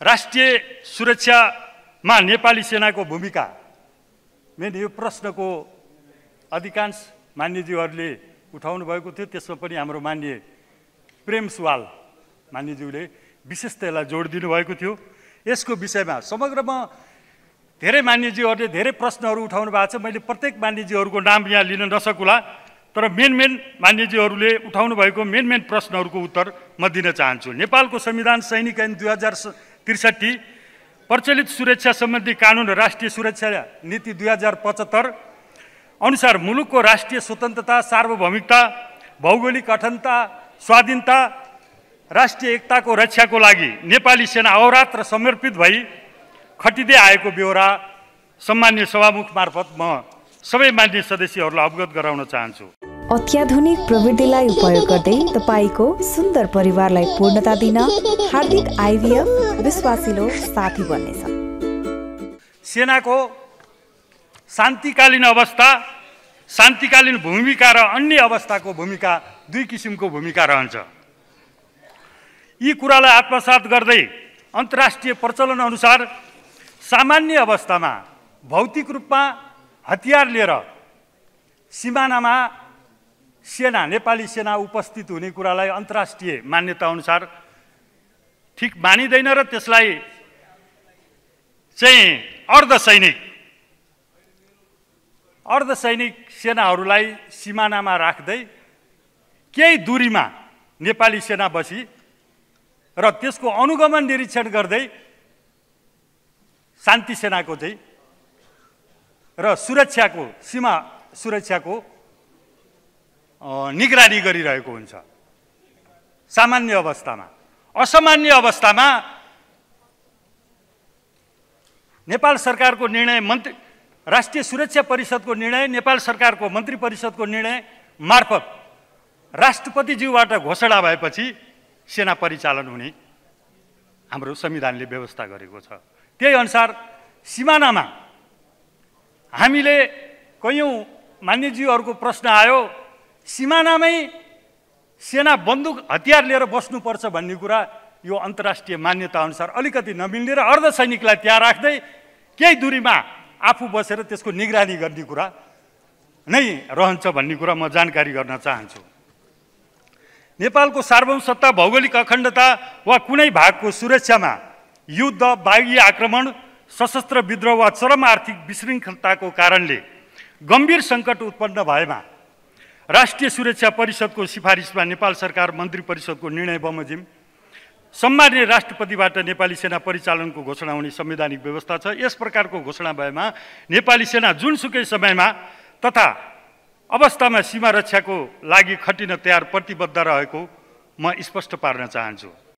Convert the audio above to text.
राष्ट्रिय सुरक्षामा नेपाली सेनाको भूमिका? मेन यो प्रश्नको अधिकांश मान्यज्यूहरूले उठाउनु भएको थियो। त्यसमा पनि हाम्रो मान्य प्रेम सुवाल मान्यज्यूले विशेष त्यसलाई जोड दिनुभएको थियो। यसको विषयमा समग्रमा धेरै मान्यज्यूहरूले धेरै प्रश्नहरू उठाउनु भएको छ। मैले प्रत्येक मान्यज्यूहरूको नाम यहाँ लिन नसकुला तर मेन मेन मान्यज्यूहरूले उठाउनु भएको मेन मेन प्रश्नहरूको उत्तर म दिन चाहन्छु। नेपालको संविधान सैनिक ऐन दुई हजार त्रिसठी प्रचलित सुरक्षा सम्बन्धी कानुन र राष्ट्रिय सुरक्षा नीति दुई हजार पचहत्तर अनुसार मुलुकको राष्ट्रिय स्वतन्त्रता सार्वभौमिकता भौगोलिक अखण्डता स्वाधीनता राष्ट्रिय एकताको रक्षाको लागि नेपाली सेना अहोरात्र समर्पित भई खटिँदै आएको बेहोरा सम्मान्य सभामुख मार्फत म सबै मान्य सदस्यहरूलाई अवगत गराउन चाहन्छु। अत्याधुनिक प्रविधिलाई उपयोग गर्दै तपाईँको सुन्दर परिवारलाई पूर्णता दिन हार्दिक आइभिएफ विश्वासिलो साथी बन्नेछ। सेनाको शान्तिकालीन अवस्था शान्तिकालीन भूमिका र अन्य अवस्थाको भूमिका दुई किसिमको भूमिका रहन्छ। यी कुरालाई आत्मसात गर्दै अन्तर्राष्ट्रिय प्रचलन अनुसार सामान्य अवस्थामा भौतिक रूपमा हतियार लिएर सिमानामा सेना नेपाली सेना उपस्थित हुने कुरालाई अन्तर्राष्ट्रिय मान्यता अनुसार ठिक मानिँदैन र त्यसलाई चाहिँ अर्धसैनिक अर्धसैनिक सेनाहरूलाई सिमानामा राख्दै केही दूरीमा नेपाली सेना बसी र त्यसको अनुगमन निरीक्षण गर्दै शान्ति सेनाको चाहिँ र सुरक्षाको सीमा सुरक्षाको निगरानी गरिरहेको हुन्छ। सामान्य अवस्थामा। असामान्य अवस्थामा नेपाल सरकारको निर्णय मन्त्री राष्ट्रिय सुरक्षा परिषदको निर्णय नेपाल सरकारको मन्त्री परिषदको निर्णय मार्फत राष्ट्रपतिज्यूबाट घोषणा भएपछि सेना परिचालन हुने हाम्रो संविधानले व्यवस्था गरेको छ। त्यही अनुसार सिमानामा हामीले कैयौँ मान्यज्यूहरूको प्रश्न आयो सिमानामै सेना बन्दुक हतियार लिएर बस्नुपर्छ भन्ने कुरा यो अन्तर्राष्ट्रिय मान्यता अनुसार अलिकति नमिल्ने र अर्धसैनिकलाई त्यहाँ राख्दै केही दूरीमा आफू बसेर त्यसको निगरानी गर्ने कुरा नै रहन्छ भन्ने कुरा म जानकारी गर्न चाहन्छु। नेपालको सार्वभौम सत्ता भौगोलिक अखण्डता वा कुनै भागको सुरक्षामा युद्ध बाह्य आक्रमण सशस्त्र विद्रोह वा चरम आर्थिक विशृङ्खलताको कारणले गम्भीर सङ्कट उत्पन्न भएमा राष्ट्रिय सुरक्षा परिषदको सिफारिसमा नेपाल सरकार मन्त्री परिषदको निर्णय बमोजिम। सम्मान्य राष्ट्रपतिबाट नेपाली सेना परिचालनको घोषणा हुने संवैधानिक व्यवस्था छ। यस प्रकारको घोषणा भएमा नेपाली सेना जुनसुकै समयमा तथा अवस्थामा सीमा रक्षाको लागि खटिन तयार प्रतिबद्ध रहेको म स्पष्ट पार्न चाहन्छु।